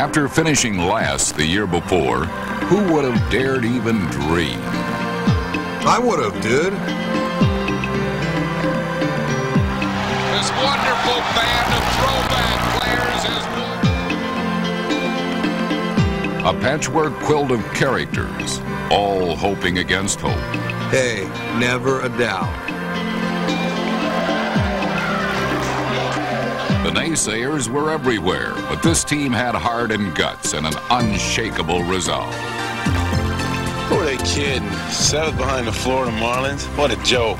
After finishing last the year before, who would have dared even dream? I would have, dude. This wonderful band of throwback players is A patchwork quilt of characters, all hoping against hope. Hey, never a doubt. The naysayers were everywhere, but this team had heart and guts and an unshakable resolve. Who are they kidding? Seventh behind the Florida Marlins? What a joke.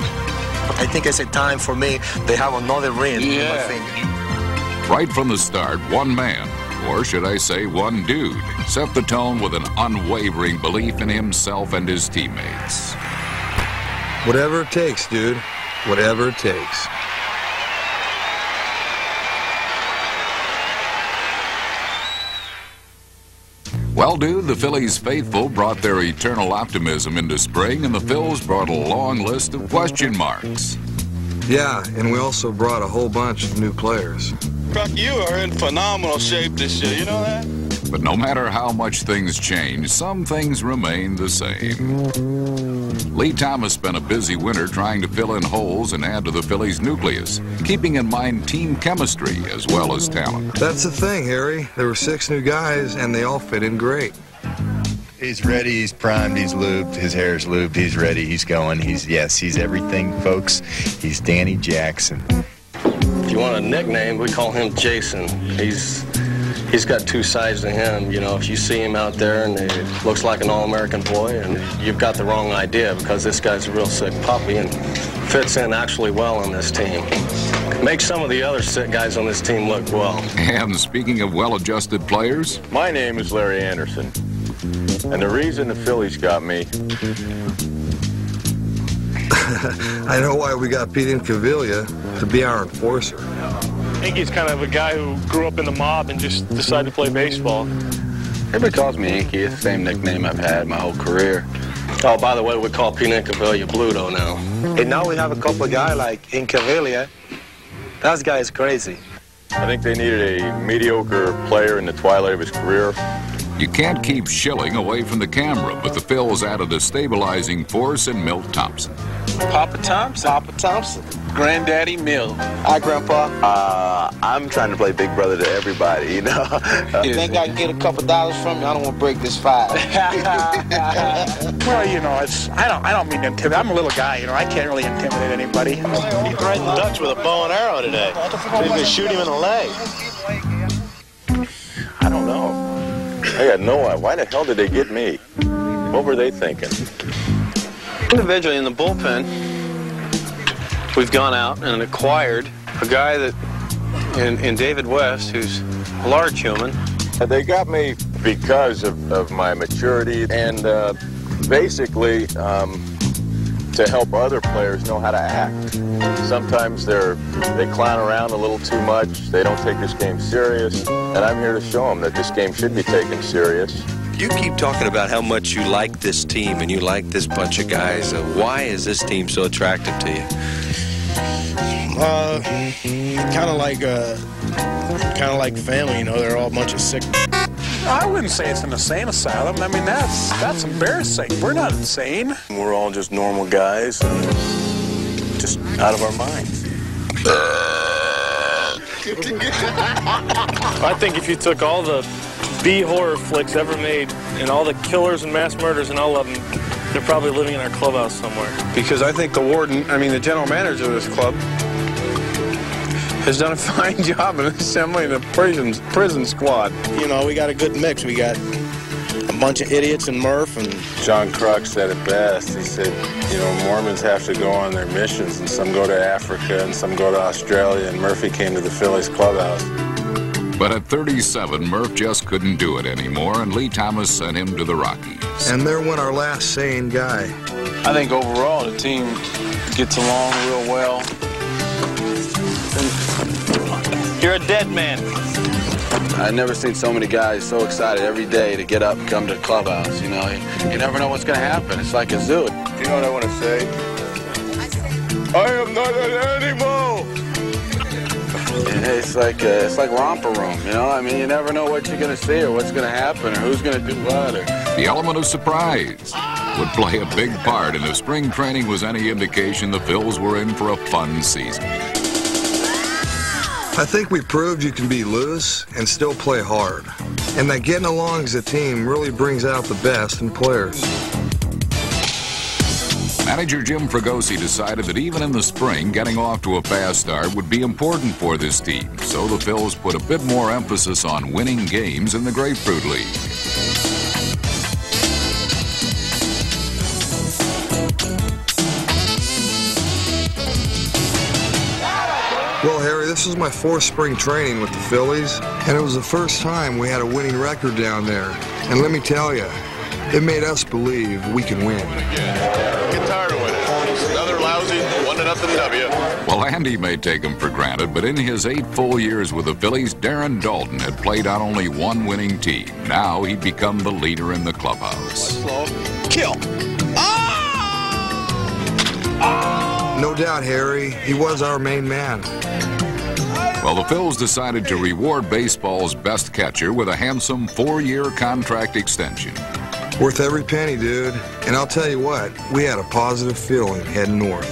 I think it's a time for me. They have another ring Yeah. my finger. Right from the start, one man, or should I say one dude, set the tone with an unwavering belief in himself and his teammates. Whatever it takes, dude. Whatever it takes. Well, dude, the Phillies faithful brought their eternal optimism into spring, and the Phils brought a long list of question marks. Yeah, and we also brought a whole bunch of new players. Buck, you are in phenomenal shape this year. You know that? But no matter how much things change, some things remain the same. Lee Thomas spent a busy winter trying to fill in holes and add to the Phillies' nucleus, keeping in mind team chemistry as well as talent. That's the thing, Harry. There were six new guys, and they all fit in great. He's ready. He's primed. He's lubed. His hair's lubed. He's ready. He's going. He's yes. He's everything, folks. He's Danny Jackson. If you want a nickname, we call him Jason. He's he's got two sides to him. You know, if you see him out there and he looks like an all-American boy, and you've got the wrong idea because this guy's a real sick puppy and fits in actually well on this team. Makes some of the other sick guys on this team look well. And speaking of well adjusted players, My name is Larry Andersen. And the reason the Phillies got me, I know why we got Pete and Incaviglia to be our enforcer. I think he's kind of a guy who grew up in the mob and just decided to play baseball. everybody calls me Inky. It's the same nickname I've had my whole career. Oh, by the way, we call Pete Incaviglia Bluto now. And now we have a couple of guys like Incaviglia. That guy is crazy. I think they needed a mediocre player in the twilight of his career. you can't keep Schilling away from the camera, but the Phils added a stabilizing force in Milt Thompson. Papa Thompson. Papa Thompson. Granddaddy Mill. Hi, Grandpa. Uh, I'm trying to play big brother to everybody, you know. You think I can get a couple dollars from you? I don't want to break this five. Well, you know, it's I don't I don't mean to intimidate. I'm a little guy, you know. I can't really intimidate anybody. He's riding Dutch with a bow and arrow today. He's gonna shoot him in the leg. I don't know. I got no idea. Why the hell did they get me? What were they thinking? Individually in the bullpen, we've gone out and acquired a guy that, in, in David West, who's a large human. They got me because of, of my maturity and uh, basically um, to help other players know how to act. Sometimes they're they clown around a little too much. They don't take this game serious, and I'm here to show them that this game should be taken serious. You keep talking about how much you like this team and you like this bunch of guys. Uh, why is this team so attractive to you? Uh, kind of like uh, kind of like family. You know, they're all a bunch of sick. I wouldn't say it's an insane asylum. I mean, that's that's embarrassing. We're not insane. We're all just normal guys, just out of our minds. I think if you took all the B horror flicks ever made and all the killers and mass murders and all of them, they're probably living in our clubhouse somewhere. Because I think the warden, I mean, the general manager of this club, has done a fine job in assembling the prison, prison squad. You know, we got a good mix. We got a bunch of idiots and Murph and John Kruk said it best. He said, you know, Mormons have to go on their missions, and some go to Africa, and some go to Australia, and Murphy came to the Phillies clubhouse. But at 37, Murph just couldn't do it anymore, and Lee Thomas sent him to the Rockies. And there went our last sane guy. I think overall the team gets along real well. You're a dead man. I've never seen so many guys so excited every day to get up and come to the clubhouse. You know, you, you never know what's going to happen. It's like a zoo. You know what I want to say? I am not an animal. And it's like uh, it's like romper room, you know. I mean, you never know what you're going to see or what's going to happen or who's going to do what. Or... The element of surprise would play a big part, and if spring training was any indication, the Phils were in for a fun season. I think we proved you can be loose and still play hard, and that getting along as a team really brings out the best in players. Manager Jim Fregosi decided that even in the spring, getting off to a fast start would be important for this team, so the Phils put a bit more emphasis on winning games in the Grapefruit League. Well, Harry, this was my fourth spring training with the Phillies, and it was the first time we had a winning record down there. And let me tell you, it made us believe we can win. Get tired of winning. Another lousy one to nothing W. Well, Andy may take him for granted, but in his eight full years with the Phillies, Darren Daulton had played on only one winning team. Now he'd become the leader in the clubhouse. Kill. No doubt, Harry, he was our main man. Well, the Phils decided to reward baseball's best catcher with a handsome four-year contract extension. Worth every penny, dude. And I'll tell you what, we had a positive feeling heading north.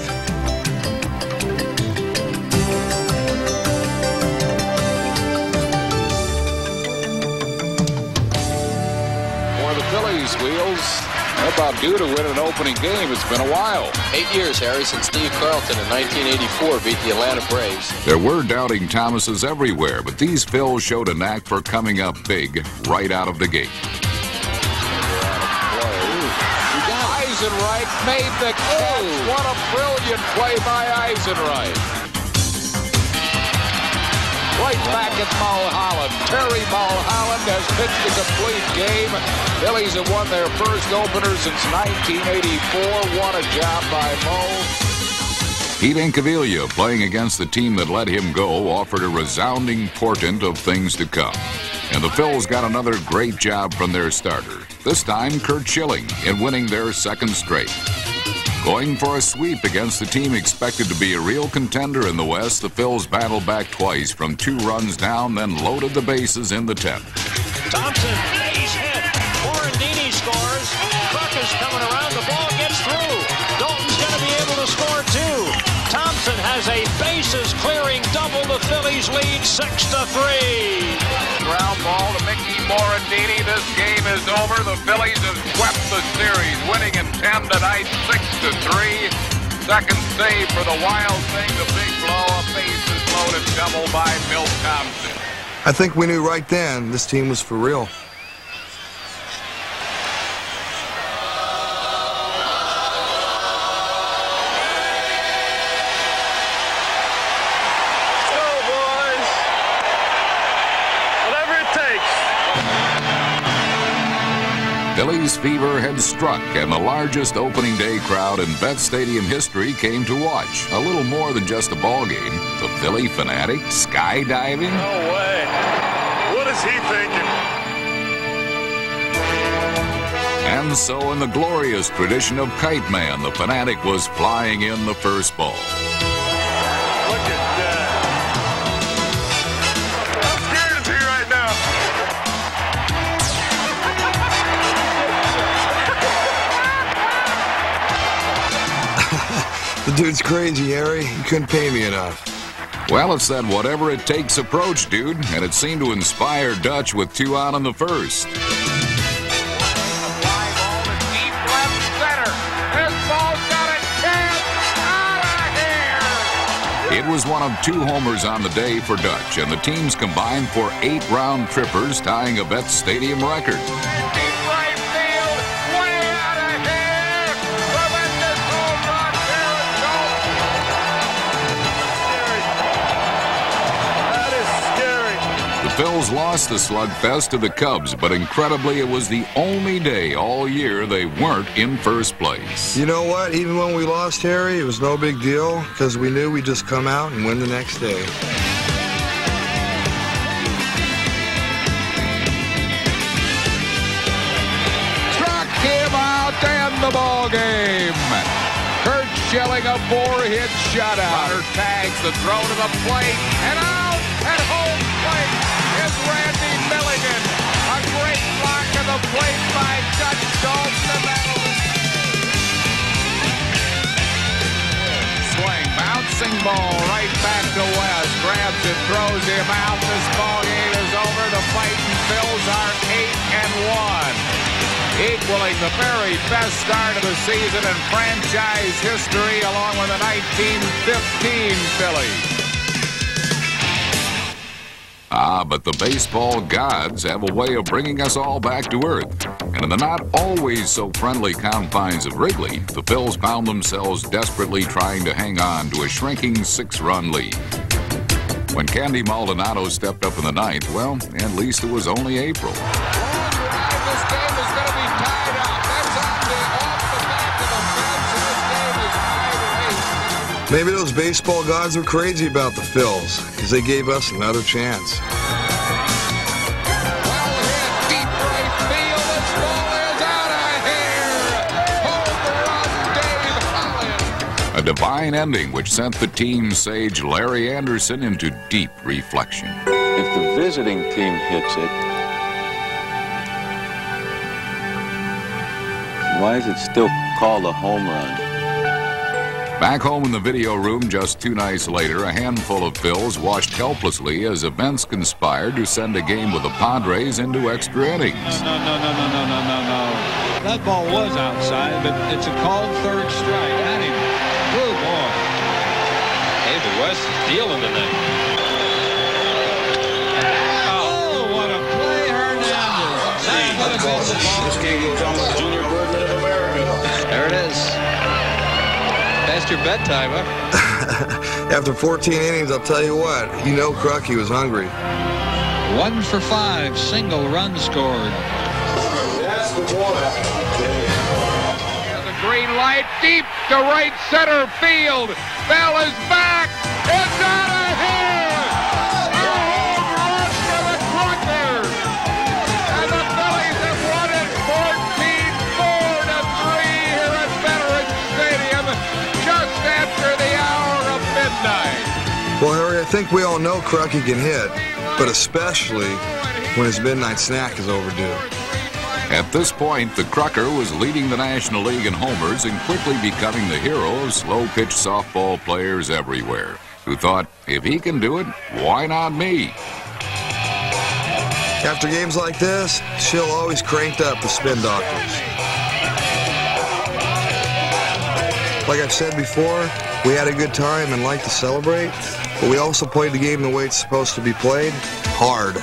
For the Phillies, Wheels, how about due to win an opening game? It's been a while. Eight years, Harry, since Steve Carlton in 1984 beat the Atlanta Braves. There were doubting Thomases everywhere, but these Phils showed a knack for coming up big right out of the gate. Eisenreich made the catch. Oh. What a brilliant play by Eisenreich. Right back at Mulholland. Terry Mulholland has pitched a complete game. Phillies have won their first opener since 1984. What a job by Mo. Pete Incaviglia, playing against the team that let him go, offered a resounding portent of things to come. And the Phils got another great job from their starter, this time Curt Schilling, in winning their second straight. Going for a sweep against the team expected to be a real contender in the West, the Phils battled back twice from two runs down, then loaded the bases in the 10th. Thompson, The lead six to three. Ground ball to Mickey Morandini. This game is over. The Phillies have swept the series, winning in 10 tonight, 6 to 3. Second save for the Wild Thing. The big blow, a bases loaded double by Milt Thompson. I think we knew right then this team was for real. Phillies fever had struck, and the largest opening day crowd in Vet Stadium history came to watch. A little more than just a ball game. The Phillie Phanatic skydiving. No way. What is he thinking? And so, in the glorious tradition of Kite Man, the Phanatic was flying in the first ball. dude's crazy, Harry. You couldn't pay me enough. Well, it's that whatever it takes approach, dude, and it seemed to inspire Dutch with two out in the first. It was one of two homers on the day for Dutch, and the teams combined for eight round trippers, tying a Vet Stadium record. Phils lost the slugfest to the Cubs, but incredibly, it was the only day all year they weren't in first place. You know what? Even when we lost Harry, it was no big deal because we knew we'd just come out and win the next day. Struck him out to end the ball game. Curt Schilling a four-hit shutout. Runner tags the throw to the plate and out. at home plate is Randy Milligan. A great block of the plate by Dutch Daulton. Swing, bouncing ball right back to West. Grabs it, throws him out. This ball game is over. The fighting Phils are 8 and 1 equaling the very best start of the season in franchise history along with the 1915 Phillies. Ah, but the baseball gods have a way of bringing us all back to earth. And in the not always so friendly confines of Wrigley, the Phils found themselves desperately trying to hang on to a shrinking six run lead. When Candy Maldonado stepped up in the ninth, well, at least it was only April. Maybe those baseball gods were crazy about the Phils because they gave us another chance. A divine ending which sent the team sage Larry Anderson into deep reflection. If the visiting team hits it, why is it still called a home run? Back home in the video room just two nights later, a handful of Phils watched helplessly as events conspired to send a game with the Padres into extra innings. No, no, no, no, no, no, no, no. That ball was outside, but it's a called third strike. At him. Good boy. David West is dealing tonight. Oh, what a play, Hernandez. This game goes on with Junior Birdman of America. There it is. Past your bedtime, huh? After 14 innings, I'll tell you what, you know Crucky was hungry. One for five, single run scored. That's the one. The green light deep to right center field. Bell is back. Think we all know Crucky can hit, but especially when his midnight snack is overdue. At this point, the Crucker was leading the National League in homers and quickly becoming the hero of slow pitch softball players everywhere who thought, if he can do it, why not me? After games like this, Schill always cranked up the spin doctors. Like I've said before, we had a good time and liked to celebrate, but we also played the game the way it's supposed to be played, hard.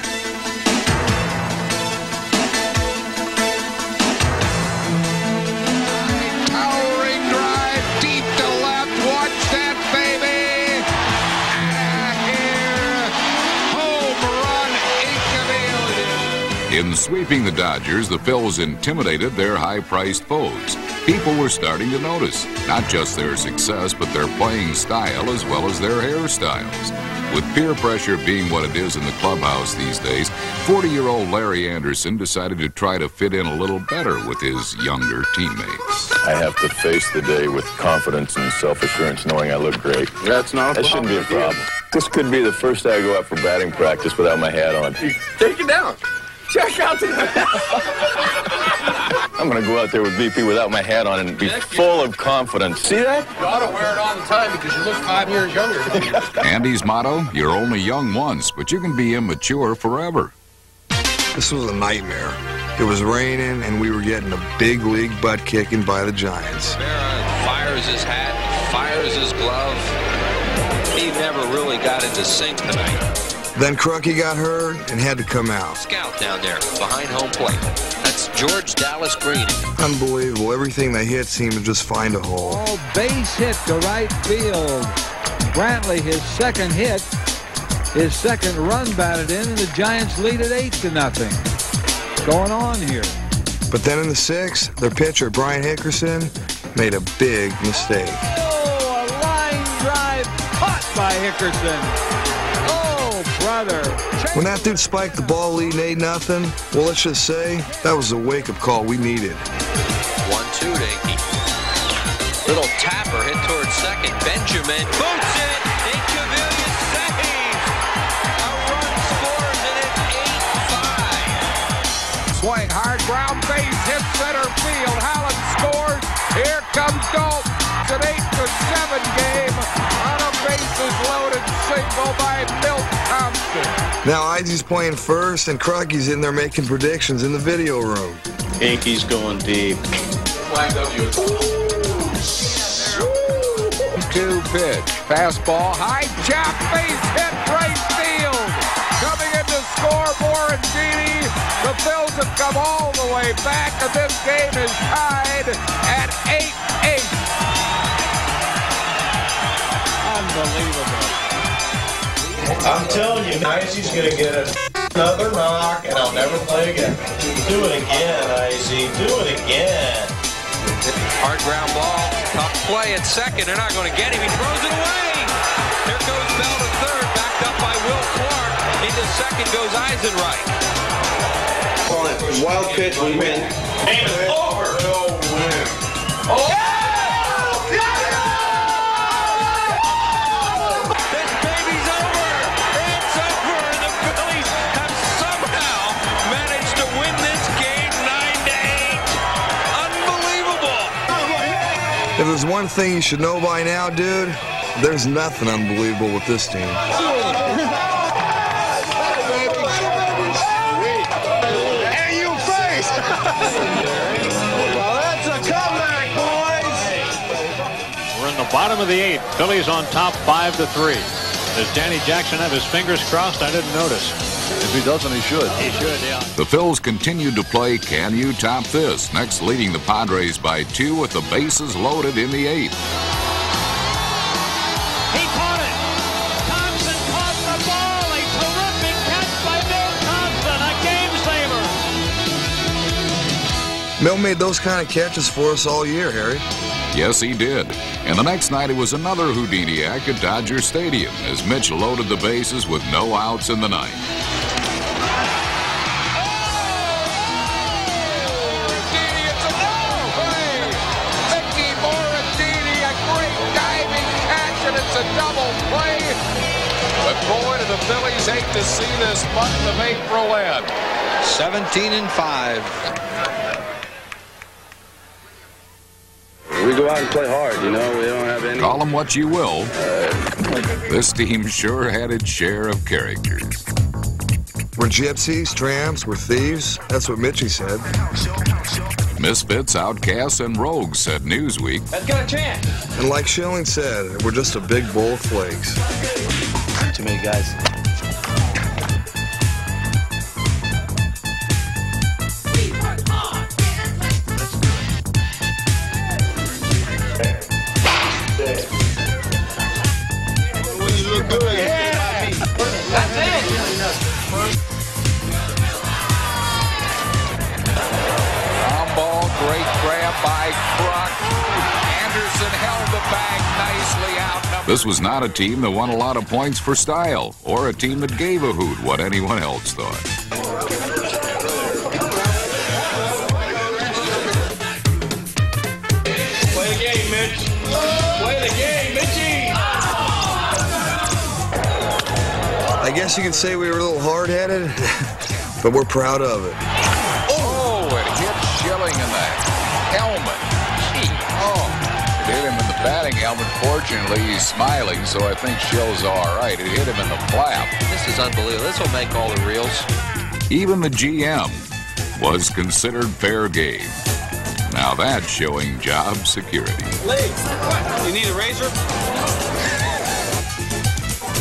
In sweeping the Dodgers, the Phils intimidated their high-priced foes. People were starting to notice not just their success, but their playing style as well as their hairstyles. With peer pressure being what it is in the clubhouse these days, 40-year-old Larry Andersen decided to try to fit in a little better with his younger teammates. I have to face the day with confidence and self-assurance, knowing I look great. That's not a That shouldn't be a problem. problem. This could be the first day I go out for batting practice without my hat on. Take it down. Check out the. I'm going to go out there with BP without my hat on and be full of confidence. See that? You ought to wear it all the time because you look five years younger. Andy's motto, you're only young once, but you can be immature forever. This was a nightmare. It was raining, and we were getting a big league butt kicking by the Giants. Fires his hat, fires his glove. He never really got into sync tonight. Then Crucky got hurt and had to come out. Scout down there behind home plate. That's George Dallas Green. Unbelievable. Everything they hit seemed to just find a hole. All base hit to right field. Brantley, his second hit, his second run batted in, and the Giants lead at eight to nothing. What's going on here? But then in the sixth, their pitcher, Bryan Hickerson, made a big mistake. Oh, a line drive caught by Hickerson brother. When that dude spiked the ball leading 8 nothing, well, let's just say that was a wake up call we needed. 1 2 Dinky. Little tapper hit towards second. Benjamin boots it. Incaviglia saves. A run scores and it's 8 5. Swing hard, ground base, hit center field. Hollins scores. Here comes Galt. It's an 8 to 7 game on a bases loaded single by now Izzy's playing first, and Crocky's in there making predictions in the video room. Yankees going deep. Two pitch. Fastball. High chop. Base hit. Right field. Coming in to score Morandini. The Phils have come all the way back, and this game is tied at 8-8. Unbelievable. I'm telling you, Izzy's going to get another knock, and I'll never play again. Do it again, Izzy. Do it again. Hard ground ball. Tough play at second. They're not going to get him. He throws it away. Here goes Bell to third. Backed up by Will Clark. Into second goes Eisenreich. Wild pitch, we win. Game is over. This If there's one thing you should know by now, dude, there's nothing unbelievable with this team. Hey, you face! well, that's a comeback, boys! We're in the bottom of the eighth. Phillies on top five to three. Does Danny Jackson have his fingers crossed? I didn't notice. If he doesn't, he should. He should, yeah. The Phils continued to play Can You Top This? Next leading the Padres by two with the bases loaded in the eighth. He caught it. Thompson caught the ball. A terrific catch by Milt Thompson. A game saver. Mill made those kind of catches for us all year, Harry. Yes, he did. And the next night it was another Houdini act at Dodger Stadium as Mitch loaded the bases with no outs in the ninth. But boy, do the Phillies hate to see this month of April end. 17 and 5. We go out and play hard, you know. We don't have any. Call them what you will. Uh, this team sure had its share of characters. We're gypsies, tramps, we're thieves. That's what Mitchie said. Misfits, outcasts, and rogues, said Newsweek. Let's get a chance. And like Schilling said, we're just a big bowl of flakes. Too me, guys. This was not a team that won a lot of points for style, or a team that gave a hoot what anyone else thought. Play the game, Mitch. Play the game, Mitchie. I guess you could say we were a little hard-headed, but we're proud of it. The batting helmet. Fortunately, he's smiling, so I think Schill's all right. It hit him in the flap. This is unbelievable. This will make all the reels. Even the GM was considered fair game. Now that's showing job security. You need a razor?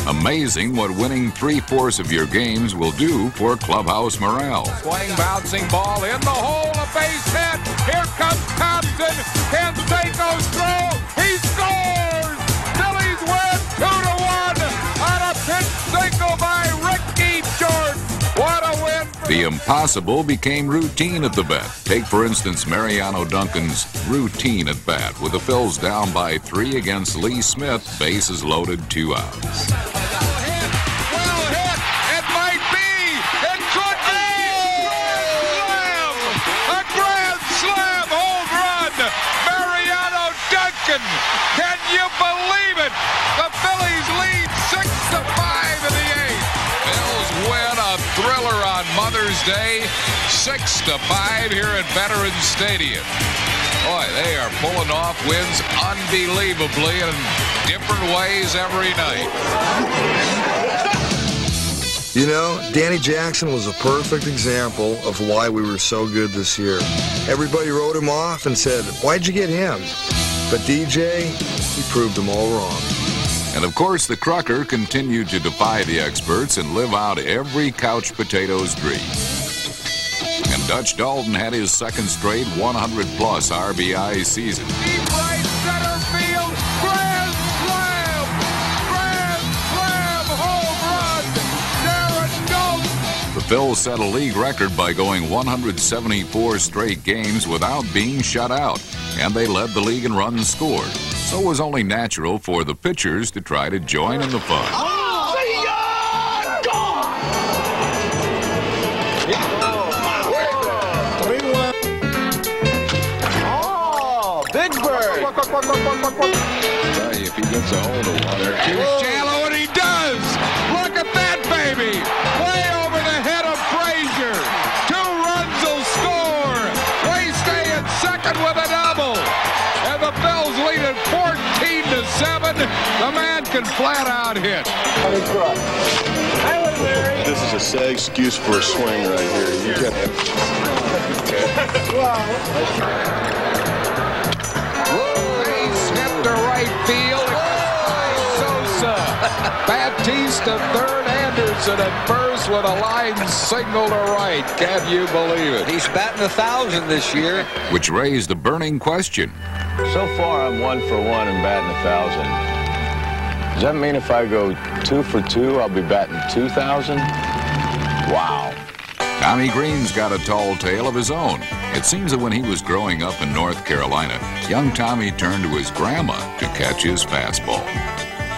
Amazing what winning three-fourths of your games will do for clubhouse morale. Swing, bouncing ball in the hole, a base hit. Here comes Thompson. Canseco's throw. Scores. Phillies win two to one on a pitch single by Ricky Jordan. What a win! The impossible became routine at the bat. Take, for instance, Mariano Duncan's routine at bat with the Phils down by three against Lee Smith, bases loaded, two outs. Can you believe it? The Phillies lead six to five in the eighth. Bills win a thriller on Mother's Thursday, 6 to 5 here at Veterans Stadium. Boy, they are pulling off wins unbelievably in different ways every night. You know, Danny Jackson was a perfect example of why we were so good this year. Everybody wrote him off and said, why'd you get him? But DJ, he proved them all wrong. And of course, the Crocker continued to defy the experts and live out every couch potato's dream. And Dutch Daulton had his second straight 100 plus RBI season. Deep right center field, grand slam! Grand slam home run! Darren Daulton! The Phils set a league record by going 174 straight games without being shut out, and they led the league in runs scored. So it was only natural for the pitchers to try to join in the fun. Oh, oh Big Bird. Tell you, if he gets a hold of one, They're too 7. The man can flat out hit. This is a sad excuse for a swing right here. You got Base hit to right field. Sosa. Batiste third. Andersen at first with a line signal to right. Can you believe it? He's batting a thousand this year. which raised a burning question. So far, I'm one for one and batting a thousand. Does that mean if I go two for two, I'll be batting 2,000? Wow. Tommy Greene's got a tall tale of his own. It seems that when he was growing up in North Carolina, young Tommy turned to his grandma to catch his fastball.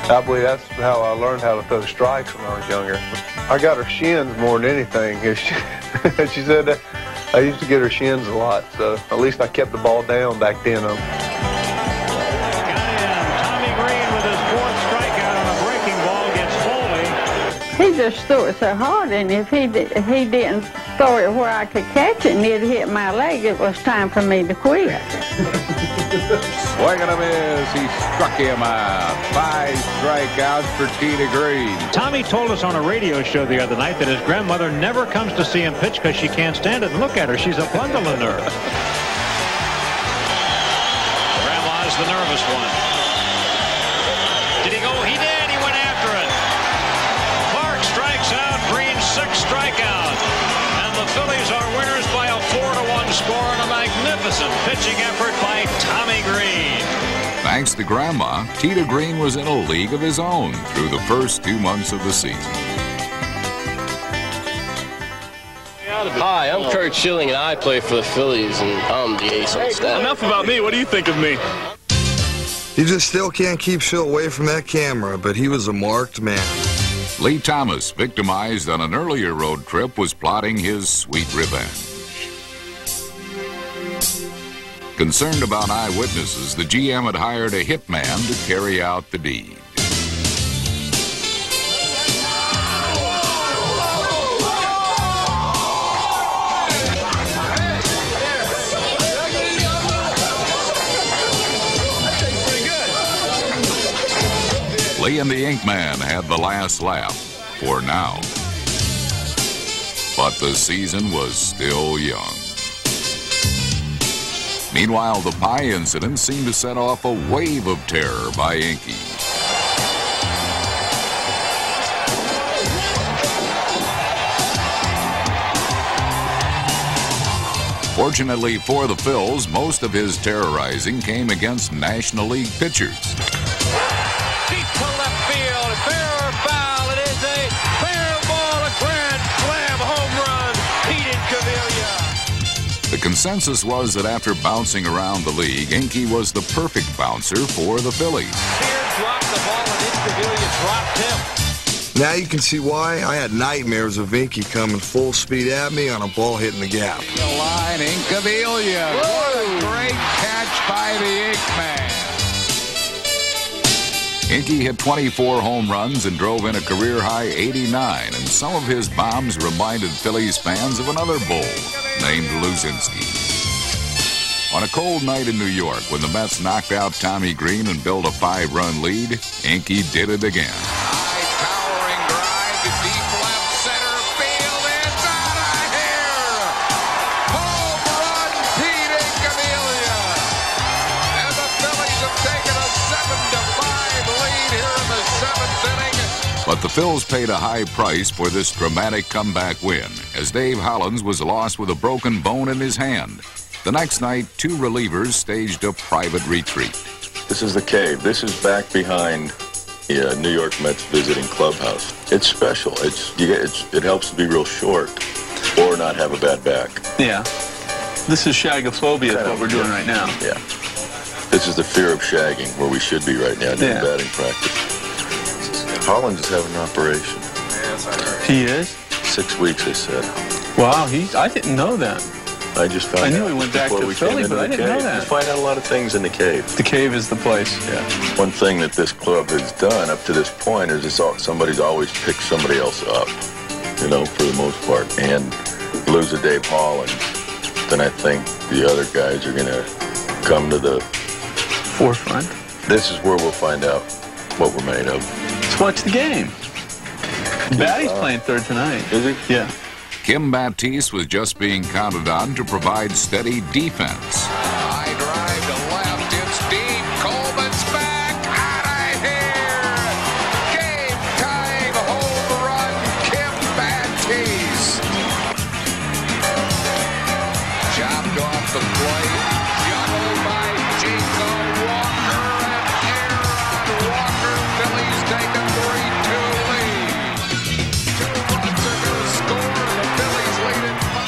I believe that's how I learned how to throw strikes when I was younger. I got her shins more than anything. She, she said I used to get her shins a lot, so at least I kept the ball down back then. He just threw it so hard, and if he di- if he didn't throw it where I could catch it and it hit my leg, it was time for me to quit. Swing and a miss. He struck him out. Five strikeouts for Tita Greene. Tommy told us on a radio show the other night that his grandmother never comes to see him pitch because she can't stand it. And look at her, she's a bundle of nerves. Grandma's the nervous one. Did he go? He did. He went after it. Clark strikes out. Greene six strikeout. And the Phillies are winners by a four to one score and a magnificent pitching effort by Tommy Greene. Thanks to Grandma, Tita Greene was in a league of his own through the first two months of the season. Hi, I'm Curt Schilling, and I play for the Phillies, and I'm the ace on staff. Enough about me. What do you think of me? You just still can't keep Phil away from that camera, but he was a marked man. Lee Thomas, victimized on an earlier road trip, was plotting his sweet revenge. Concerned about eyewitnesses, the GM had hired a hitman to carry out the deed. Lee and the Inkman had the last laugh for now. But the season was still young. Meanwhile, the pie incident seemed to set off a wave of terror by Inky. Fortunately for the Phils, most of his terrorizing came against National League pitchers. The consensus was that after bouncing around the league, Inky was the perfect bouncer for the Phillies. Here dropped the ball and Incaviglia dropped him. Now you can see why I had nightmares of Inky coming full speed at me on a ball hitting the gap. The line, Incaviglia. What a great catch by the Inkman. Inky hit 24 home runs and drove in a career high 89, and some of his bombs reminded Phillies fans of another bull named Luzinski. On a cold night in New York, when the Mets knocked out Tommy Greene and built a five run lead, Inky did it again. The Phils paid a high price for this dramatic comeback win, as Dave Hollins was lost with a broken bone in his hand. The next night, two relievers staged a private retreat. This is the cave. This is back behind the uh, New York Mets visiting clubhouse. It's special. It's, you get, it's it helps to be real short or not have a bad back. Yeah. This is shagophobia, is what we're doing right now. Yeah. This is the fear of shagging, where we should be right now doing Yeah. batting practice. Hollins is having an operation. Yes, I heard. He is? Six weeks, they said. Wow, he's. I didn't know that. I just found out. I knew out he went back to we Philly, but I didn't know that. You find out a lot of things in the cave. The cave is the place. Yeah. One thing that this club has done up to this point is it's all, somebody's always picked somebody else up, you know, for the most part. And lose a Dave Hollins, then I think the other guys are going to come to the forefront. This is where we'll find out what we're made of. Let's watch the game. Batty's playing third tonight. Is he? Yeah. Kim Batiste was just being counted on to provide steady defense.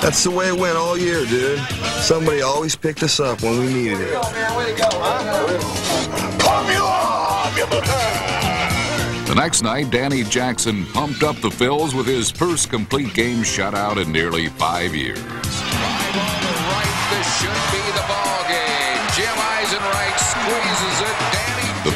That's the way it went all year, dude. Somebody always picked us up when we needed it. The next night, Danny Jackson pumped up the Phils with his first complete game shutout in nearly five years. This should be the ball game. Jim Eisenreich squeezes it.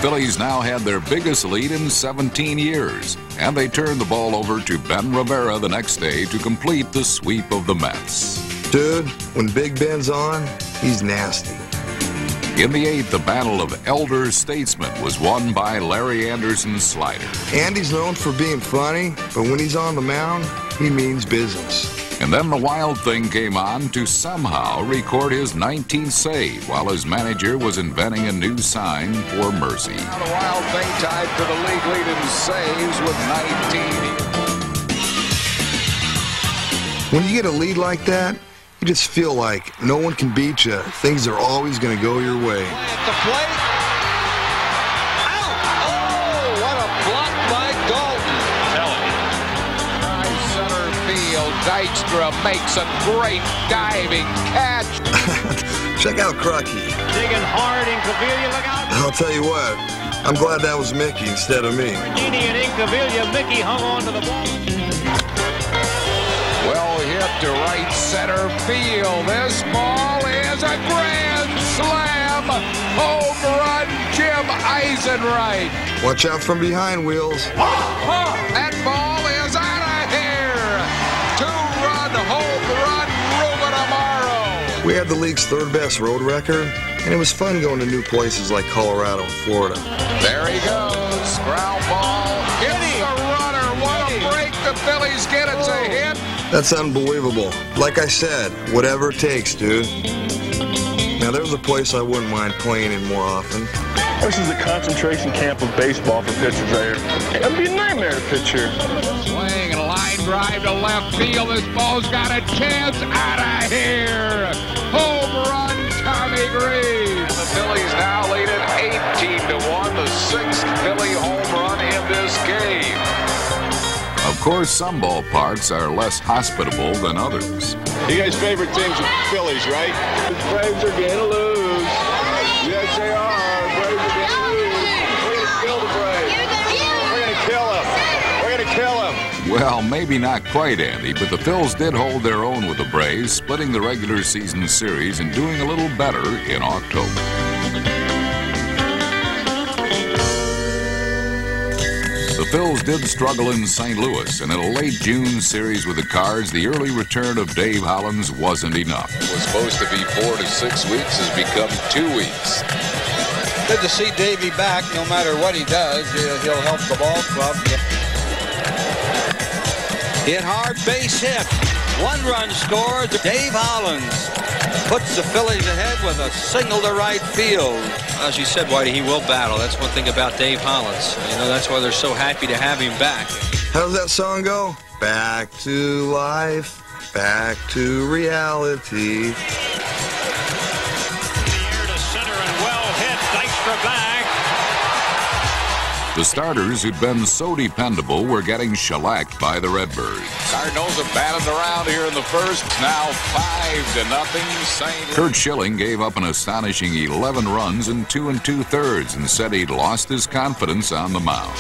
Phillies now had their biggest lead in 17 years, and they turned the ball over to Ben Rivera the next day to complete the sweep of the Mets. Dude, when Big Ben's on, he's nasty. In the eighth, the Battle of Elder Statesmen was won by Larry Andersen's slider. Andy's known for being funny, but when he's on the mound, he means business. And then the wild thing came on to somehow record his 19th save while his manager was inventing a new sign for mercy. The Wild thing tied for the league lead in saves with 19. When you get a lead like that, you just feel like no one can beat you. Things are always going to go your way. At the plate. Dykstra makes a great diving catch. Check out Crucky. Digging hard Incaviglia. Look out. I'll tell you what, I'm glad that was Mickey instead of me. Dini and Incaviglia. Mickey hung on to the ball. Well hit to right center field. This ball is a grand slam. Home run, Jim Eisenreich. Watch out from behind, Wheels. That ball We had the league's third best road record, and it was fun going to new places like Colorado and Florida. There he goes. Ground ball. Hits the runner. What a break the Phillies get. It's a hit. That's unbelievable. Like I said, whatever it takes, dude. Now, there's a place I wouldn't mind playing in more often. This is a concentration camp of baseball for pitchers right here. It'd be a nightmare to pitch here. Drive to left field. This ball's got a chance. Out of here. Home run, Tommy Greene. The Phillies now lead it 18 to 1. The sixth Philly home run in this game. Of course, some ballparks are less hospitable than others. You guys' favorite team's the Phillies, right? The Braves are gonna lose. Well, maybe not quite, Andy, but the Phils did hold their own with the Braves, splitting the regular season series and doing a little better in October. The Phils did struggle in St. Louis, and in a late June series with the Cards, the early return of Dave Hollins wasn't enough. It was supposed to be four to six weeks, has become two weeks. Good to see Davey back. No matter what he does, he'll, he'll help the ball club. Hit hard base hit. One run scored. Dave Hollins puts the Phillies ahead with a single to right field. As you said, Whitey, he will battle. That's one thing about Dave Hollins. You know, that's why they're so happy to have him back. How does that song go? Back to life, back to reality. The starters who'd been so dependable were getting shellacked by the Redbirds. Cardinals have batted around here in the first. Now five to nothing. St. Curt Schilling gave up an astonishing 11 runs in two and two thirds and said he'd lost his confidence on the mound.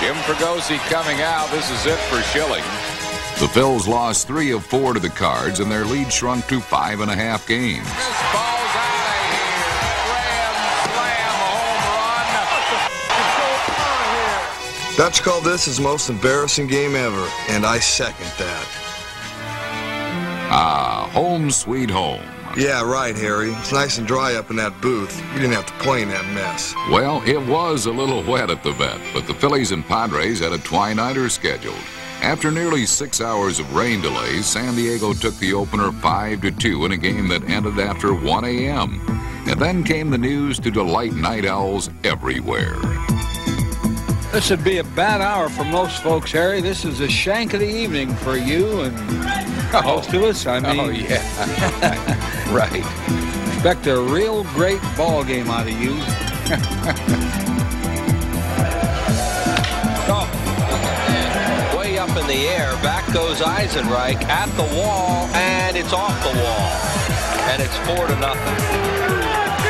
Jim Fregosi coming out. This is it for Schilling. The Phils lost three of four to the Cards, and their lead shrunk to five and a half games. Dutch called this his most embarrassing game ever, and I second that. Ah, home sweet home. Yeah, right, Harry. It's nice and dry up in that booth. You didn't have to play in that mess. Well, it was a little wet at the vet, but the Phillies and Padres had a twilighter scheduled. After nearly six hours of rain delays, San Diego took the opener 5 to 2 in a game that ended after 1 a.m. And then came the news to delight night owls everywhere. This would be a bad hour for most folks, Harry. This is a shank of the evening for you and oh. most of us. I oh, mean, Oh, yeah. right. expect a real great ball game out of you. Way up in the air, back goes Eisenreich at the wall, and it's off the wall. And it's four to nothing.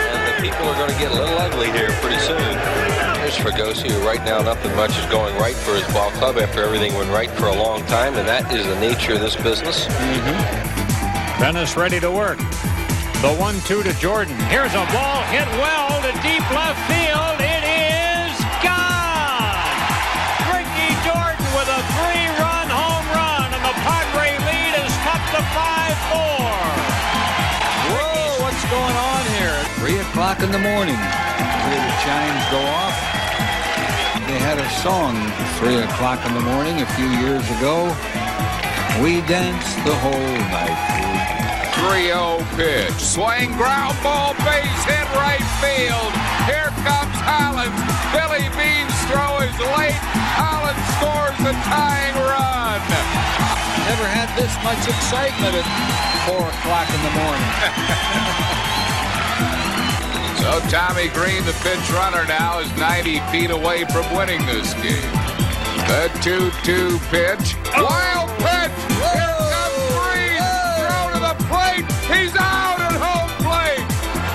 And the people are going to get a little ugly here pretty soon. Here's Fregosi, who right now nothing much is going right for his ball club after everything went right for a long time, and that is the nature of this business. Mm-hmm. Venice ready to work. The one-two to Jordan. Here's a ball hit well to deep left field. It is gone. Ricky Jordan with a three-run home run, and the Padre lead is cut to five-four. Whoa, what's going on here? Three o'clock in the morning. Hear the chimes go off. They had a song, three o'clock in the morning, a few years ago. We danced the whole night through. 3-0 pitch. Swing, ground ball, base hit right field. Here comes Hollins. Billy Bean's throw is late. Hollins scores the tying run. Never had this much excitement at four o'clock in the morning. So Tommy Greene, the pitch runner now, is 90 feet away from winning this game. The 2-2 pitch. Wild pitch. Here comes Greene. Throw to the plate. He's out at home plate.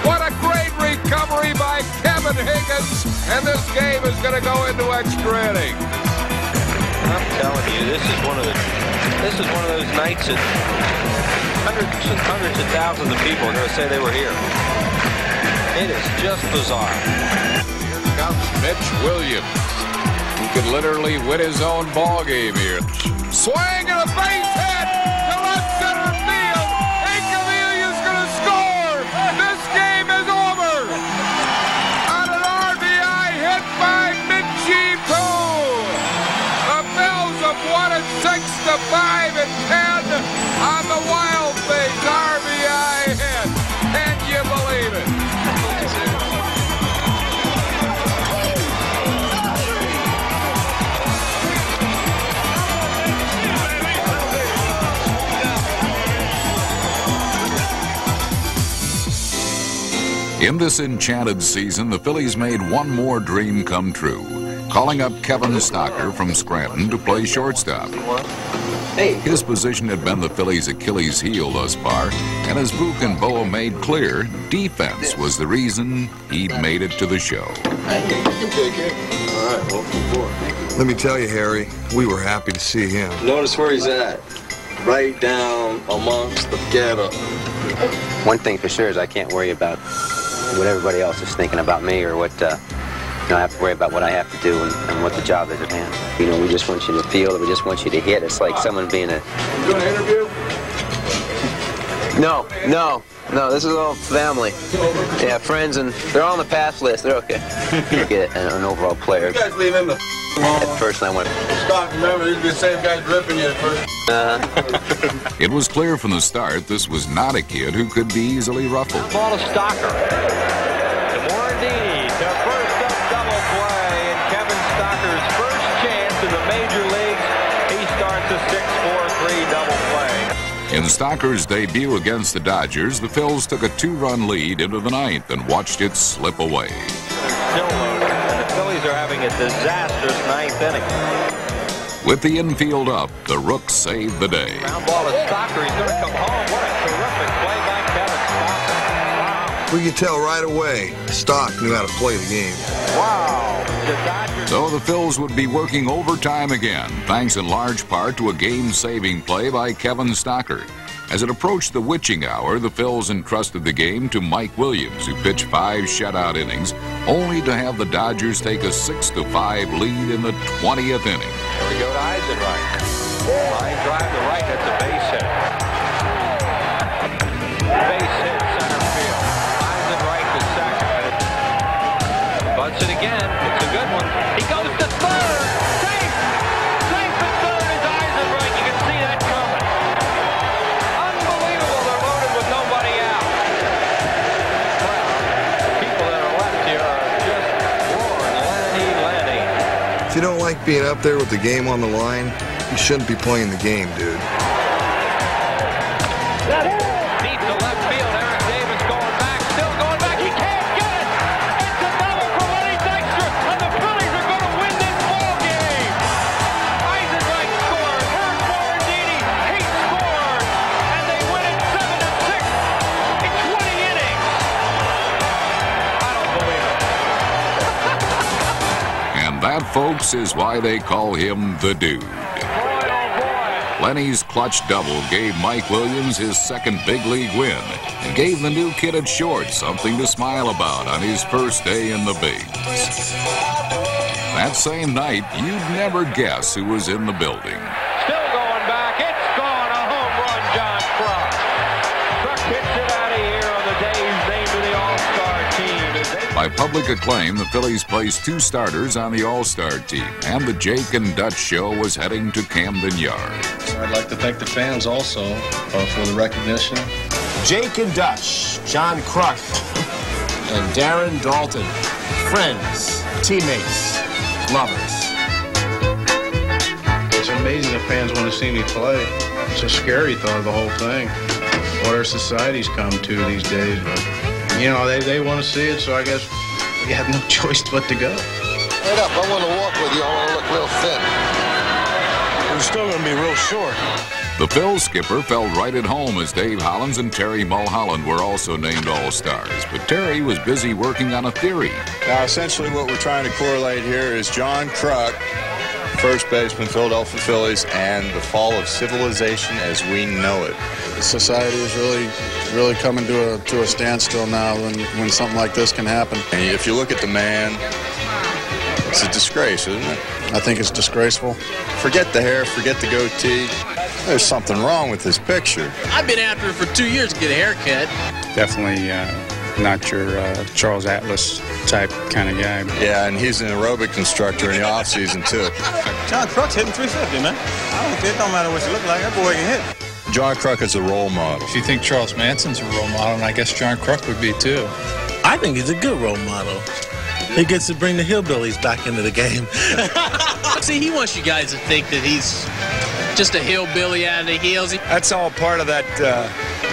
What a great recovery by Kevin Higgins. And this game is going to go into extra innings. I'm telling you, this is one of the this is one of those nights that hundreds and hundreds of thousands of people are going to say they were here. It is just bizarre. Here comes Mitch Williams. He could literally win his own ball game here. Swing and a base hit In this enchanted season, the Phillies made one more dream come true, calling up Kevin Stocker from Scranton to play shortstop. His position had been the Phillies' Achilles heel thus far, and as Book and Bowa made clear, defense was the reason he'd made it to the show. Let me tell you, Harry, we were happy to see him. Notice where he's at. Right down amongst the ghetto. One thing for sure is I can't worry about what everybody else is thinking about me or what uh, you know, I have to worry about what I have to do and, and what the job is at hand. You know, we just want you to feel it. We just want you to hit. It's like someone being a. You doing an interview? No, no, no. This is all family. Yeah, friends, and they're all on the pass list. They're okay. Get an, an overall player. You guys leave him the At first, I went. Stop, remember, these are the same guys ripping you at first. Uh, It was clear from the start this was not a kid who could be easily ruffled. Ball to Stocker. To Morandini. To first up double play. And Kevin Stocker's first chance in the major leagues. He starts a 6-4-3 double play. In Stocker's debut against the Dodgers, the Phils took a two-run lead into the ninth and watched it slip away. A disastrous ninth inning. With the infield up, the Rooks saved the day. Ground ball to Stocker. He's going to come home. What a terrific play by Kevin Stocker. We could tell right away Stock knew how to play the game. Wow. The Dodgers. So the Phils would be working overtime again, thanks in large part to a game-saving play by Kevin Stocker. As it approached the witching hour, the Phils entrusted the game to Mike Williams, who pitched five shutout innings, only to have the Dodgers take a 6 to 5 lead in the 20th inning. There we go to Eisenreich. Line drive to right. That's a base being up there with the game on the line, you shouldn't be playing the game, dude. Folks, is why they call him the Dude. Lenny's clutch double gave Mike Williams his second big league win and gave the new kid at short something to smile about on his first day in the bigs. That same night, you'd never guess who was in the building. Public acclaim, the Phillies placed two starters on the All-Star team, and the Jake and Dutch show was heading to Camden Yards. I'd like to thank the fans also uh, for the recognition. Jake and Dutch, John Kruk, and Darren Daulton. Friends, teammates, lovers. It's amazing the fans want to see me play. It's a scary thought of the whole thing. What our society's come to these days, but you know, they, they want to see it, so I guess we have no choice but to go. Wait up, I want to walk with you. I want to look real thin. We're still going to be real short. The Phil skipper felt right at home as Dave Hollins and Terry Mulholland were also named All-Stars, but Terry was busy working on a theory. Now, essentially, what we're trying to correlate here is John Kruk, first baseman, Philadelphia Phillies, and the fall of civilization as we know it. Society is really, really coming to a to a standstill now when, when something like this can happen. And if you look at the man, it's a disgrace, isn't it? I think it's disgraceful. Forget the hair, forget the goatee. There's something wrong with this picture. I've been after it for two years to get a haircut. Definitely uh, not your uh, Charles Atlas type kind of guy. Yeah, and he's an aerobic instructor in the off season too. John Kruk's hitting 350, man. I don't care. It don't matter what you look like. That boy can hit. John Kruk is a role model. If you think Charles Manson's a role model, and I guess John Kruk would be too. I think he's a good role model. He gets to bring the hillbillies back into the game. See, he wants you guys to think that he's just a hillbilly out of the hills. That's all part of that uh,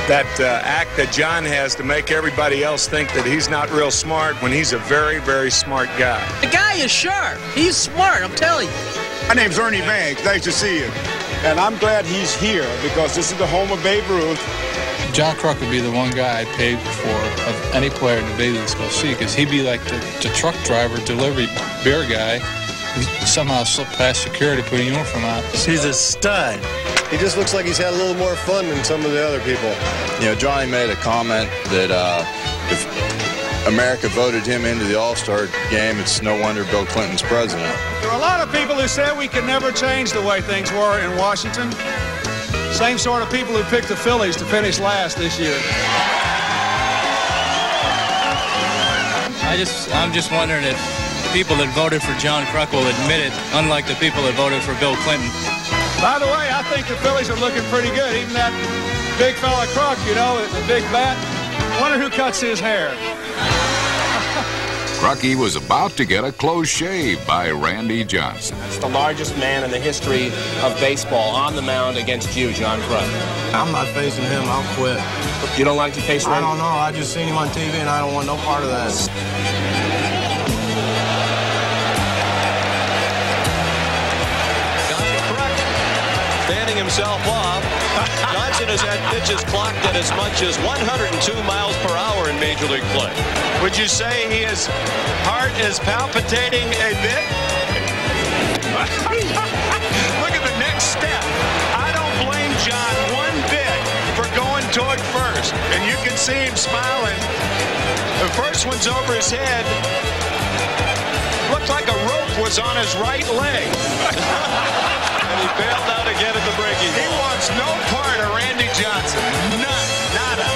that uh, act that John has to make everybody else think that he's not real smart when he's a very, very smart guy. The guy is sharp. He's smart, I'm telling you. My name's Ernie Banks. Nice to see you. And I'm glad he's here because this is the home of Babe Ruth. John Kruk would be the one guy I'd pay for of any player in the big leagues to go see because he'd be like the, the truck driver, delivery beer guy who somehow slipped past security, put a uniform on. He's a stud. He just looks like he's had a little more fun than some of the other people. You know, Johnny made a comment that uh, if America voted him into the All-Star game. It's no wonder Bill Clinton's president. There are a lot of people who said we could never change the way things were in Washington. Same sort of people who picked the Phillies to finish last this year. I just, I'm just wondering if people that voted for John Kruk will admit it, unlike the people that voted for Bill Clinton. By the way, I think the Phillies are looking pretty good. Even that big fella Kruk, you know, the big bat. Wonder who cuts his hair. Crucky was about to get a close shave by Randy Johnson. That's the largest man in the history of baseball on the mound against you, John Kruk. I'm not facing him. I'll quit. You don't like to face Randy? I don't know. I just seen him on TV, and I don't want no part of that. Himself off. Johnson has had pitches clocked at as much as 102 miles per hour in Major League play. Would you say his heart is palpitating a bit? Look at the next step. I don't blame John one bit for going toward first. And you can see him smiling. The first one's over his head. Looked like a rope was on his right leg. And he bailed again at the breaking He wants no part of Randy Johnson. None. Nada.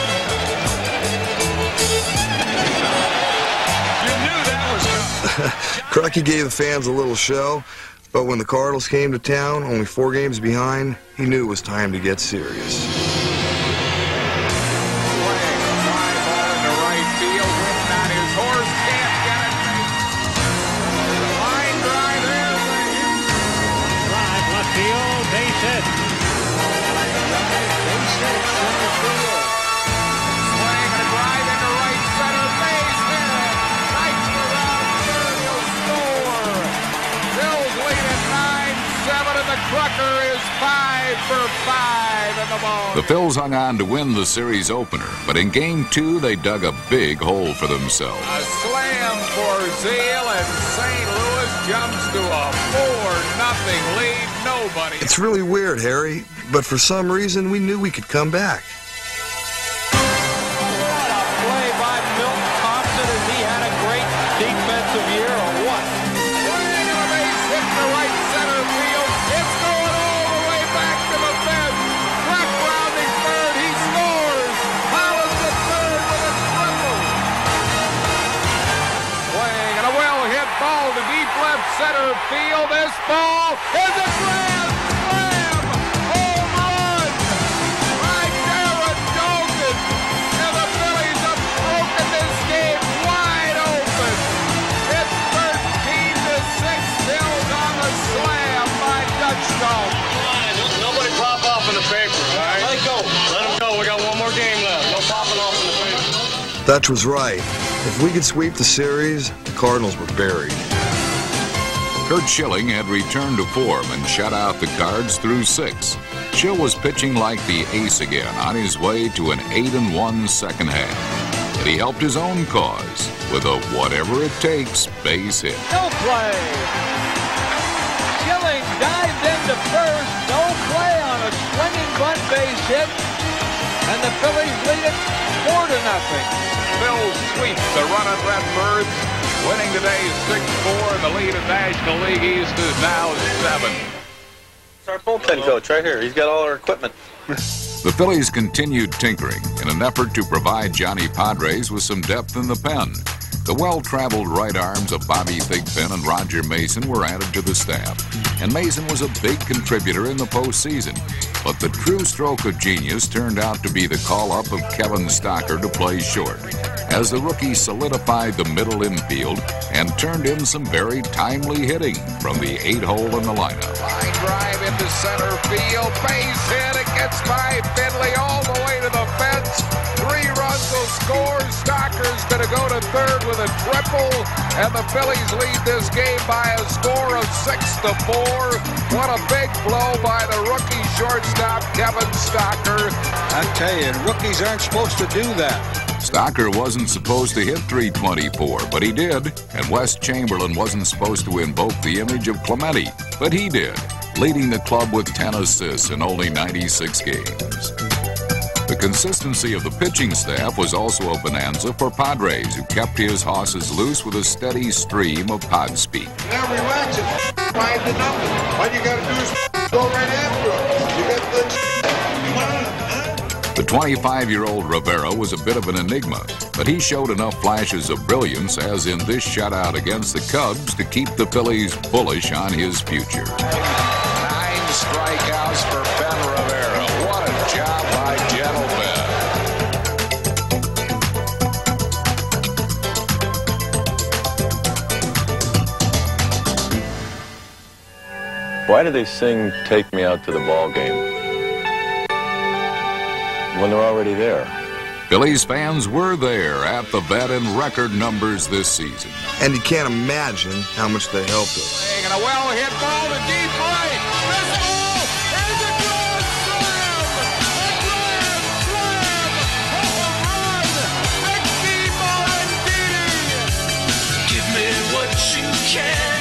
You knew that was. Crucky gave the fans a little show, but when the Cardinals came to town, only four games behind, he knew it was time to get serious. For 5 in the ball. The Phils hung on to win the series opener, but in game two, they dug a big hole for themselves. A slam for Zeile and St. Louis jumps to a 4 nothing lead. Nobody. It's really weird, Harry, but for some reason we knew we could come back. Center field. This ball is a grand slam. Home run. By Darren Daulton. And the Phillies have broken this game wide open. It's 13 to 6 Phils on the slam by Dutch Daulton. Nobody pop off in the paper, all right? Let it go. Let him go. We got one more game left. No popping off in the paper. Dutch was right. If we could sweep the series, the Cardinals were buried. Curt Schilling had returned to form and shut out the Cards through six. Schill was pitching like the ace again on his way to an 8 and 1 second half. And he helped his own cause with a whatever it takes base hit. No play. Schilling dived into first. No play on a swinging bunt base hit. And the Phillies lead it four to nothing. Phils sweep the run at Redbirds, winning today 6-4. and The lead in National League East is now 7. It's our bullpen coach right here. He's got all our equipment. The Phillies continued tinkering in an effort to provide Johnny Podres with some depth in the pen. The well-traveled right arms of Bobby Thigpen and Roger Mason were added to the staff, and Mason was a big contributor in the postseason. But the true stroke of genius turned out to be the call-up of Kevin Stocker to play short, as the rookie solidified the middle infield and turned in some very timely hitting from the eight-hole in the lineup. Line drive into center field. Base hit. It gets by Finley all the way to. Three runs will score. Stocker's going to go to third with a triple. And the Phillies lead this game by a score of 6 to 4. What a big blow by the rookie shortstop, Kevin Stocker. I tell you, rookies aren't supposed to do that. Stocker wasn't supposed to hit 324, but he did. And Wes Chamberlain wasn't supposed to invoke the image of Clemente, but he did, leading the club with 10 assists in only 96 games. The consistency of the pitching staff was also a bonanza for Podres, who kept his horses loose with a steady stream of pod speed. Now relax it. Find to nothing. All you gotta do is go right after him. You got the The 25 year old Rivera was a bit of an enigma, but he showed enough flashes of brilliance, as in this shutout against the Cubs, to keep the Phillies bullish on his future. Nine strikeouts for Why do they sing Take Me Out to the Ball Game when they're already there? Phillies fans were there at the vet in record numbers this season. And you can't imagine how much they helped us. And a well hit ball to deep right. This ball is a grand slam. A grand slam. Home run. Mickey Morandini. Give me what you can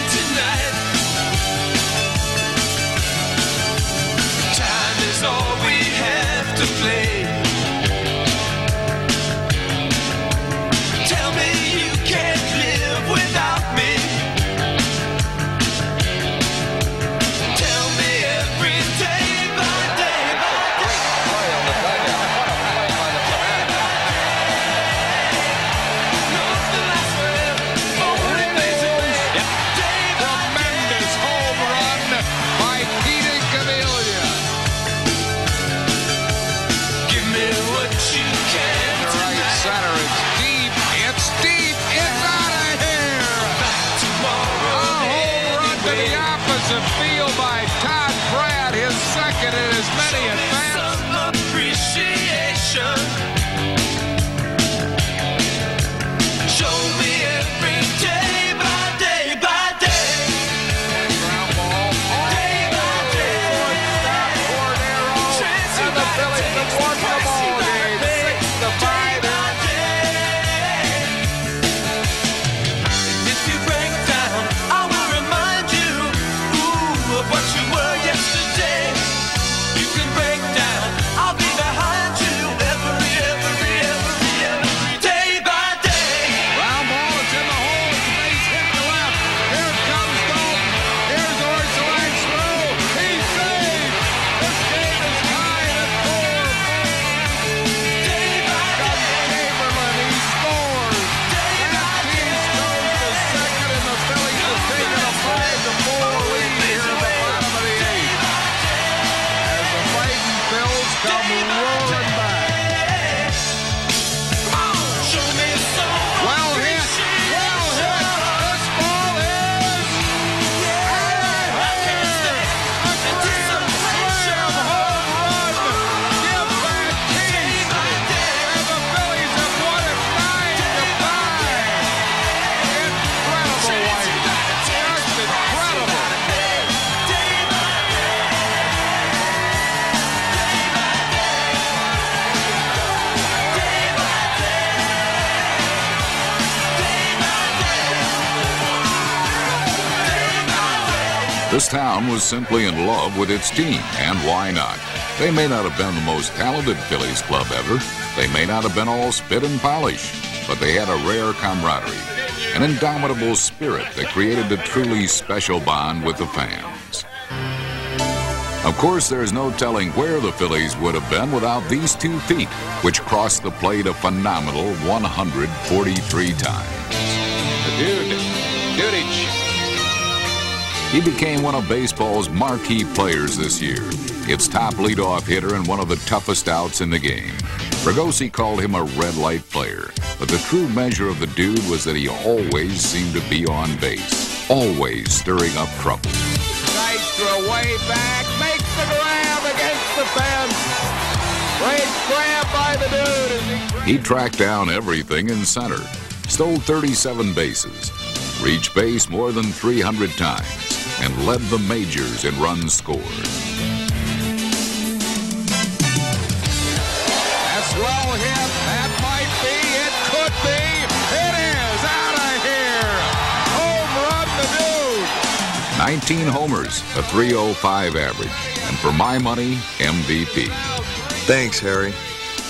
Town was simply in love with its team, and why not? They may not have been the most talented Phillies club ever. They may not have been all spit and polish, but they had a rare camaraderie, an indomitable spirit that created a truly special bond with the fans. Of course, there's no telling where the Phillies would have been without these two feet, which crossed the plate a phenomenal 143 times. Dude, Dudich. He became one of baseball's marquee players this year, its top leadoff hitter and one of the toughest outs in the game. Fregosi called him a red light player, but the true measure of the dude was that he always seemed to be on base, always stirring up trouble. Dykstra way back, makes the grab against the fence. Great grab by the dude he He tracked down everything in center, stole 37 bases, reached base more than 300 times, and led the majors in runs scored. That's well hit. That might be. It could be. It is out of here. Home run the dude. 19 homers, a 305 average, and for my money, MVP. Thanks, Harry.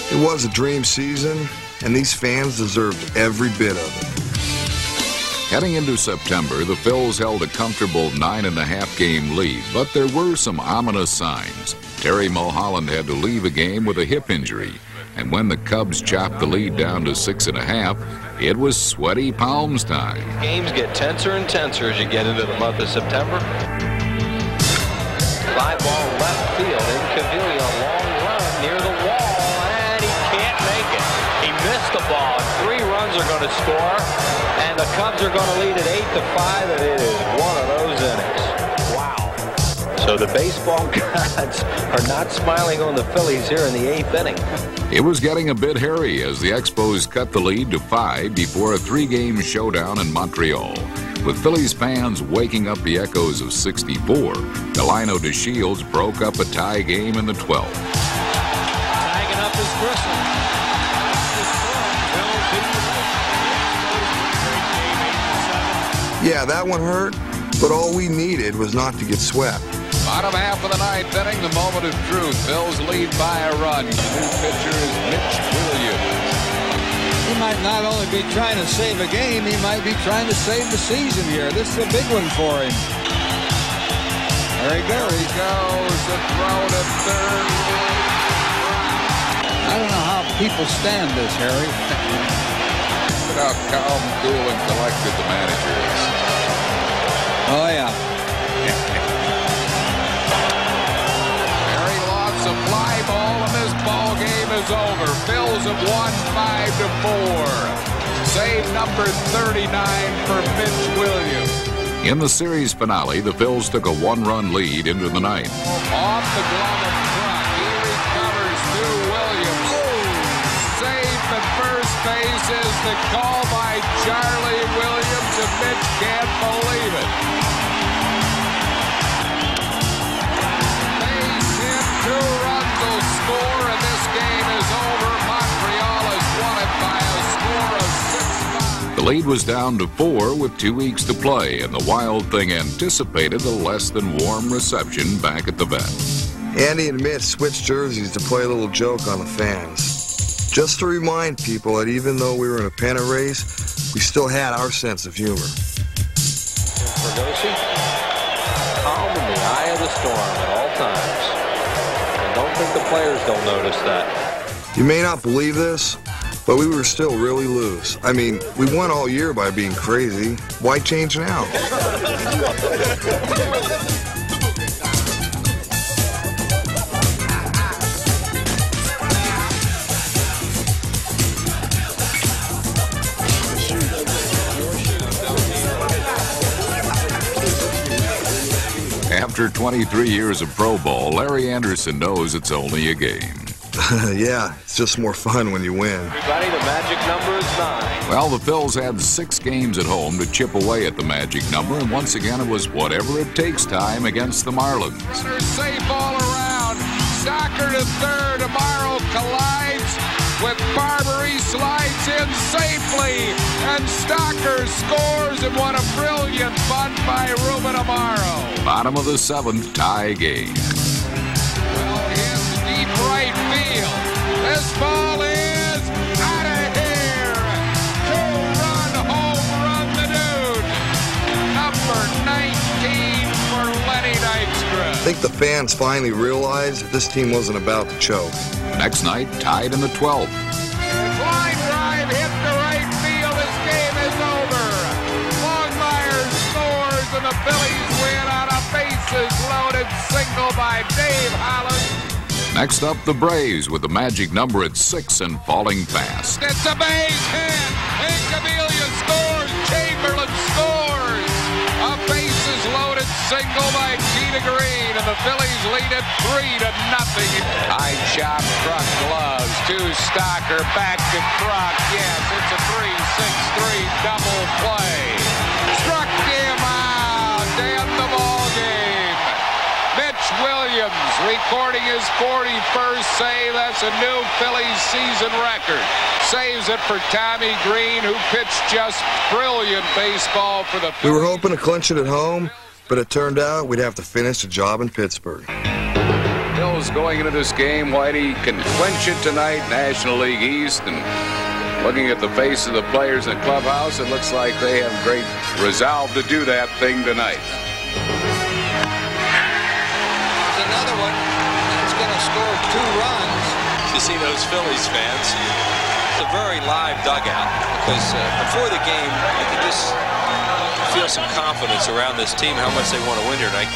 It was a dream season, and these fans deserved every bit of it. Heading into September, the Phils held a comfortable nine and a half game lead, but there were some ominous signs. Terry Mulholland had to leave a game with a hip injury, and when the Cubs chopped the lead down to six and a half, it was sweaty palms time. Games get tenser and tenser as you get into the month of September. Fly ball left field and the Cubs are going to lead at eight to five, and it is one of those innings. Wow. So the baseball gods are not smiling on the Phillies here in the eighth inning. It was getting a bit hairy as the Expos cut the lead to five before a three game showdown in Montreal. With Phillies fans waking up the echoes of 64, Delino DeShields broke up a tie game in the 12th. Tagging up his Grissom. Yeah, that one hurt, but all we needed was not to get swept. Bottom half of the ninth inning, the moment of truth. Phils lead by a run. New pitcher is Mitch Williams. He might not only be trying to save a game, he might be trying to save the season here. This is a big one for him. There he goes. There he goes. The throw to third. I don't know how people stand this, Harry. Look how calm, cool, and collected the manager is. Oh, yeah. Harry lofts a fly ball, and this ball game is over. Phils have won five to four. Save number 39 for Mitch Williams. In the series finale, the Phils took a one-run lead into the ninth. Off the glove first is the call by Charlie Williams, and Mitch can't believe it. Base hit, two runs will score, and this game is over. Montreal has won it by a score of six. The lead was down to four with two weeks to play, and the Wild Thing anticipated a less than warm reception back at the vet. Andy and Mitch switched jerseys to play a little joke on the fans. Just to remind people that even though we were in a pennant race, we still had our sense of humor. Fregosi, calm in the eye of the storm at all times. And don't think the players don't notice that. You may not believe this, but we were still really loose. I mean, we won all year by being crazy. Why change now? After 23 years of Pro Bowl, Larry Andersen knows it's only a game. yeah, it's just more fun when you win. Everybody, the magic number is nine. Well, the Phils had six games at home to chip away at the magic number, and once again it was whatever it takes time against the Marlins. Runner safe all around. Stocker to third. Amaro collides with Barber. He slides in safely, and Stocker scores and what a brilliant bunt by Ruben Amaro. Bottom of the seventh tie game. Well, in deep right field. This ball is out of here. Two-run home run, the dude. Number 19 for Lenny Dykstra. I think the fans finally realized this team wasn't about to choke. Next night, tied in the 12th. Line drive hit to right field. This game is over. Longmire scores, and the Phillies win on a bases loaded single by Dave Hollins. Next up, the Braves with the magic number at six and falling fast. It's a base hit. Incaviglia single by Gita Greene, and the Phillies lead it three to nothing. High chop, Kruk gloves to Stocker, back to Kruk. Yes, it's a three-six-three double play. Struck him out. Damn the ball game. Mitch Williams recording his 41st save. That's a new Phillies season record. Saves it for Tommy Greene, who pitched just brilliant baseball for the We were hoping to clinch it at home, but it turned out we'd have to finish the job in Pittsburgh. Phils going into this game, Whitey can clinch it tonight, National League East, and looking at the face of the players in the clubhouse, it looks like they have great resolve to do that thing tonight. There's another one that's going to score two runs. To see those Phillies fans, it's a very live dugout because uh, before the game, you can just feel some confidence around this team, how much they want to win here tonight.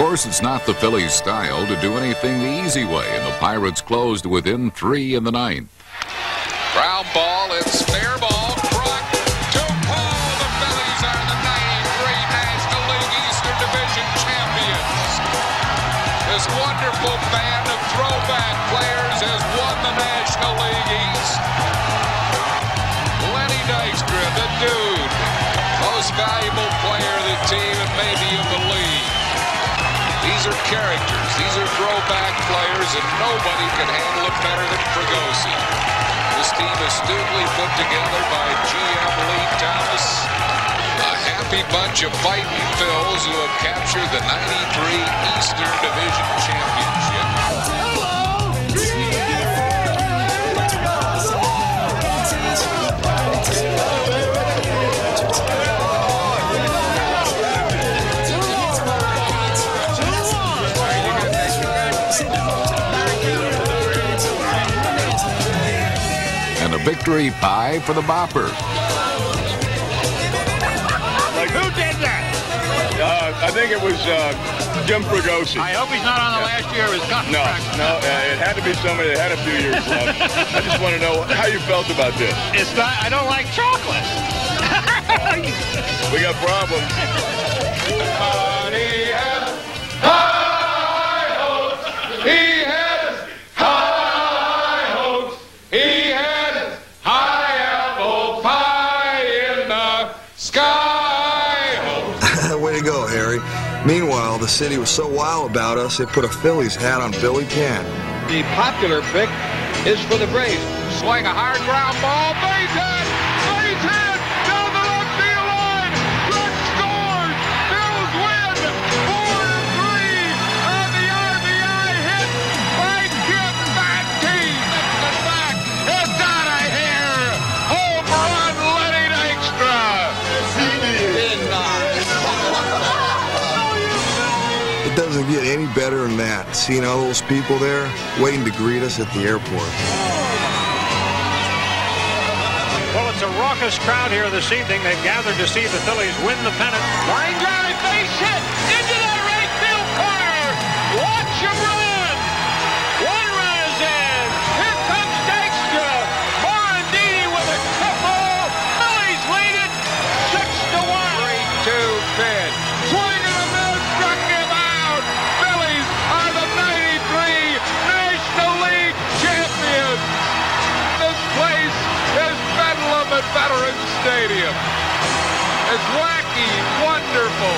Course, it's not the Phillies' style to do anything the easy way, and the Pirates closed within three in the ninth. Ground ball, it's fair ball. To Paul. The Phillies are the 93 National League Eastern Division champions. This wonderful band of throwback players has won the National League East. Lenny Dykstra, the dude, most valuable player of the team and maybe of the league. These are characters. These are throwback players, and nobody can handle it better than Fregosi. This team is astutely put together by GM Lee Thomas. A happy bunch of fighting Phils who have captured the 93 Eastern Division Championship. Victory pie for the Bopper. Like, who did that? Uh, I think it was uh, Jim Fregosi. I hope he's not on the last year of his No, contract. no, uh, it had to be somebody that had a few years left. I just want to know how you felt about this. It's not. I don't like chocolate. We got problems. He Meanwhile, the city was so wild about us, they put a Phillies hat on Billy Penn. The popular pick is for the Braves. Swing a hard ground ball. Base doesn't get any better than that. Seeing all those people there waiting to greet us at the airport. Well, it's a raucous crowd here this evening. They've gathered to see the Phillies win the pennant. Line It's wacky, wonderful.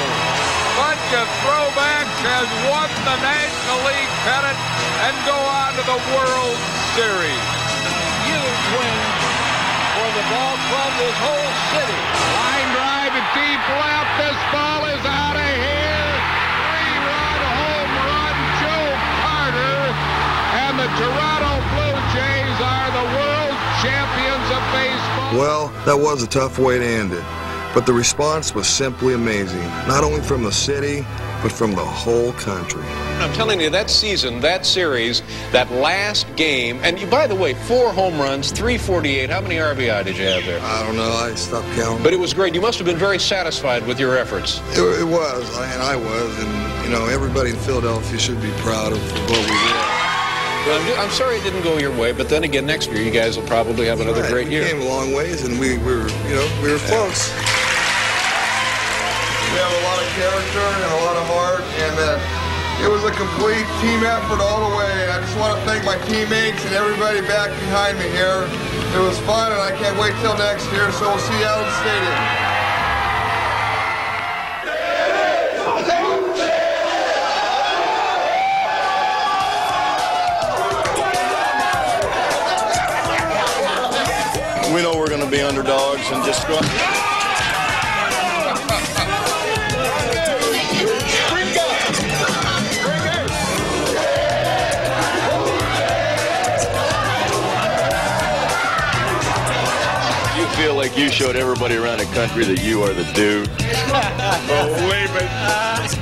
Bunch of throwbacks has won the National League pennant and go on to the World Series. Huge win for the ball club, this whole city. Line drive to deep left. This ball is out of here. Three-run home run, Joe Carter. And the Toronto Blue Jays are the world champions of baseball. Well, that was a tough way to end it. But the response was simply amazing. Not only from the city, but from the whole country. I'm telling you, that season, that series, that last game, and you, by the way, four home runs, 348. How many RBI did you have there? I don't know. I stopped counting. But it was great. You must have been very satisfied with your efforts. It, it was, and I was, and you know, everybody in Philadelphia should be proud of what we did. Well, I'm, I'm sorry it didn't go your way, but then again, next year you guys will probably have another Right, great we year. came a long ways, and we, we were, you know, we were close. We have a lot of character and a lot of heart, and that, It was a complete team effort all the way. I just want to thank my teammates and everybody back behind me here. It was fun, and I can't wait till next year. So we'll see you out at the stadium. We know we're going to be underdogs and just go. You showed everybody around the country that you are the dude. Believe it.